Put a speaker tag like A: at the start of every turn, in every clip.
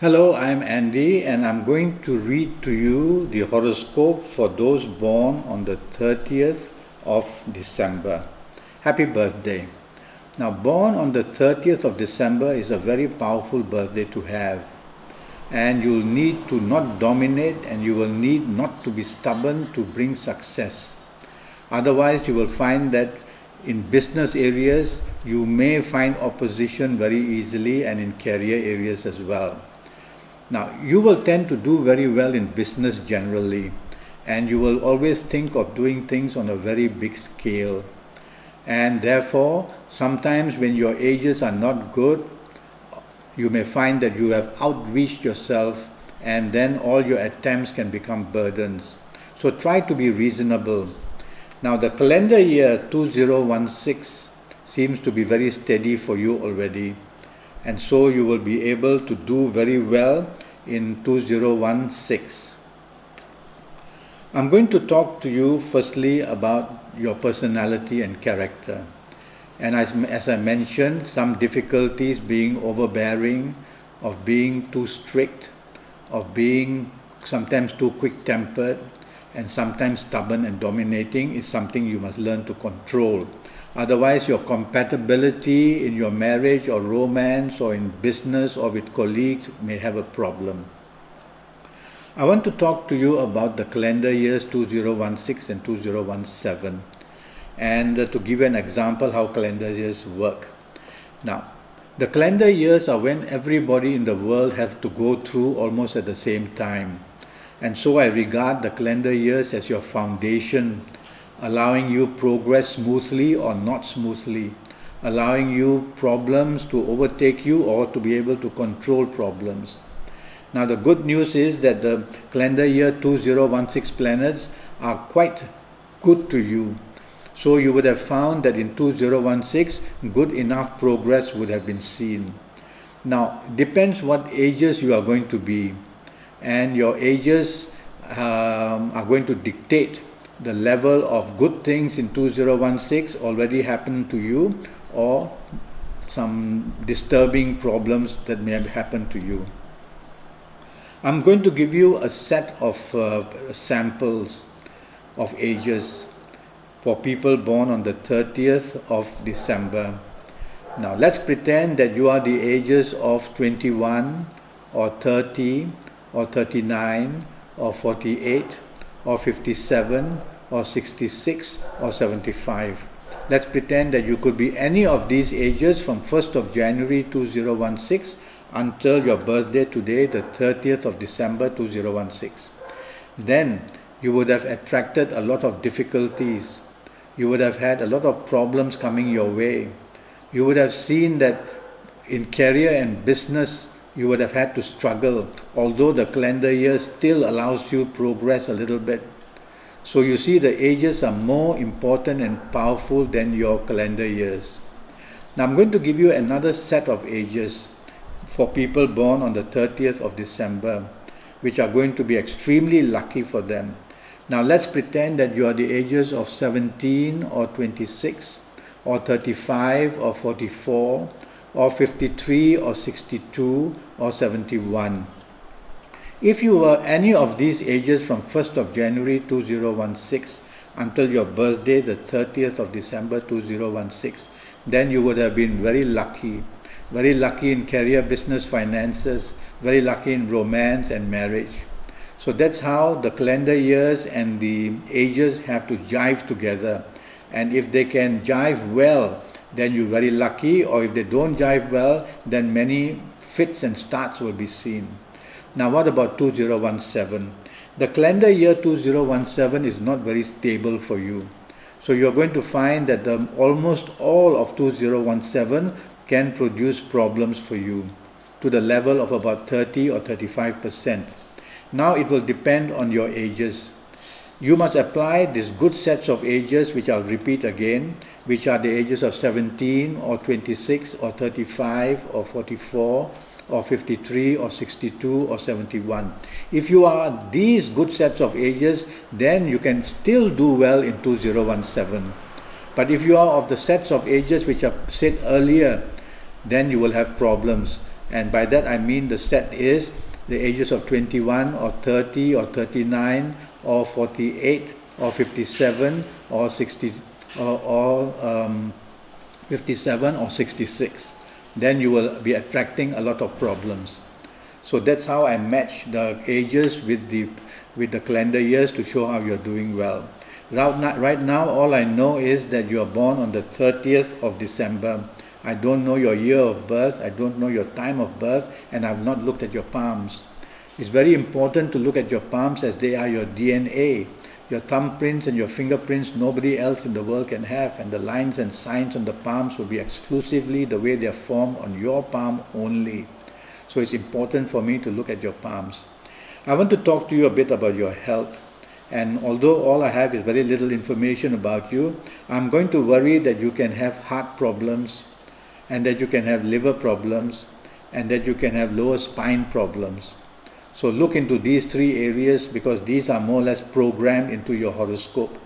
A: Hello, I'm Andi, and I'm going to read to you the horoscope for those born on the 30th of December. Happy birthday. Now, born on the 30th of December is a very powerful birthday to have, and you'll need to not dominate and you will need not to be stubborn to bring success. Otherwise, you will find that in business areas, you may find opposition very easily and in career areas as well. Now, you will tend to do very well in business generally, and you will always think of doing things on a very big scale. And therefore, sometimes when your ages are not good, you may find that you have outreached yourself, and then all your attempts can become burdens. So try to be reasonable. Now, the calendar year 2016 seems to be very steady for you already and so you will be able to do very well in 2016. I'm going to talk to you firstly about your personality and character. And as, as I mentioned, some difficulties being overbearing, of being too strict, of being sometimes too quick tempered, and sometimes stubborn and dominating is something you must learn to control. Otherwise, your compatibility in your marriage or romance or in business or with colleagues may have a problem. I want to talk to you about the calendar years 2016 and 2017 and uh, to give an example how calendar years work. Now, the calendar years are when everybody in the world have to go through almost at the same time. And so I regard the calendar years as your foundation allowing you progress smoothly or not smoothly, allowing you problems to overtake you or to be able to control problems. Now the good news is that the calendar year 2016 planets are quite good to you. So you would have found that in 2016 good enough progress would have been seen. Now depends what ages you are going to be and your ages um, are going to dictate the level of good things in 2016 already happened to you or some disturbing problems that may have happened to you. I'm going to give you a set of uh, samples of ages for people born on the 30th of December. Now let's pretend that you are the ages of 21 or 30 or 39 or 48 or 57 or 66 or 75. Let's pretend that you could be any of these ages from 1st of January 2016 until your birthday today, the 30th of December 2016. Then you would have attracted a lot of difficulties. You would have had a lot of problems coming your way. You would have seen that in career and business you would have had to struggle, although the calendar year still allows you progress a little bit. So you see the ages are more important and powerful than your calendar years. Now I'm going to give you another set of ages for people born on the 30th of December, which are going to be extremely lucky for them. Now let's pretend that you are the ages of 17 or 26 or 35 or 44 or 53 or 62 or 71. If you were any of these ages from 1st of January 2016 until your birthday, the 30th of December 2016, then you would have been very lucky. Very lucky in career, business, finances, very lucky in romance and marriage. So that's how the calendar years and the ages have to jive together. And if they can jive well, then you're very lucky, or if they don't jive well, then many fits and starts will be seen. Now, what about 2017? The calendar year 2017 is not very stable for you. So you're going to find that the, almost all of 2017 can produce problems for you to the level of about 30 or 35 percent. Now it will depend on your ages. You must apply these good sets of ages, which I'll repeat again, which are the ages of 17 or 26 or 35 or 44 or 53 or 62 or 71. If you are these good sets of ages, then you can still do well in 2017. But if you are of the sets of ages which are said earlier, then you will have problems. And by that I mean the set is the ages of 21 or 30 or 39 or 48 or 57 or 60 or, or um, 57 or 66. Then you will be attracting a lot of problems. So that's how I match the ages with the with the calendar years to show how you're doing well. Right now, all I know is that you are born on the 30th of December. I don't know your year of birth, I don't know your time of birth, and I've not looked at your palms. It's very important to look at your palms as they are your DNA. Your thumbprints and your fingerprints nobody else in the world can have, and the lines and signs on the palms will be exclusively the way they are formed on your palm only. So it's important for me to look at your palms. I want to talk to you a bit about your health. And although all I have is very little information about you, I'm going to worry that you can have heart problems, and that you can have liver problems, and that you can have lower spine problems. So look into these three areas because these are more or less programmed into your horoscope.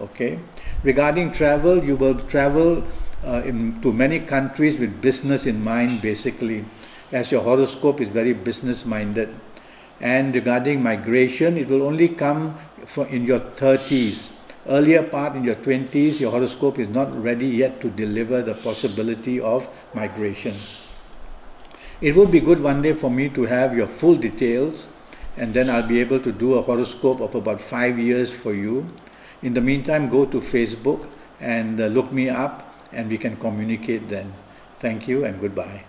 A: Okay. Regarding travel, you will travel uh, in, to many countries with business in mind basically as your horoscope is very business minded. And regarding migration, it will only come in your 30s. Earlier part in your 20s, your horoscope is not ready yet to deliver the possibility of migration. It would be good one day for me to have your full details and then I'll be able to do a horoscope of about five years for you. In the meantime, go to Facebook and uh, look me up and we can communicate then. Thank you and goodbye.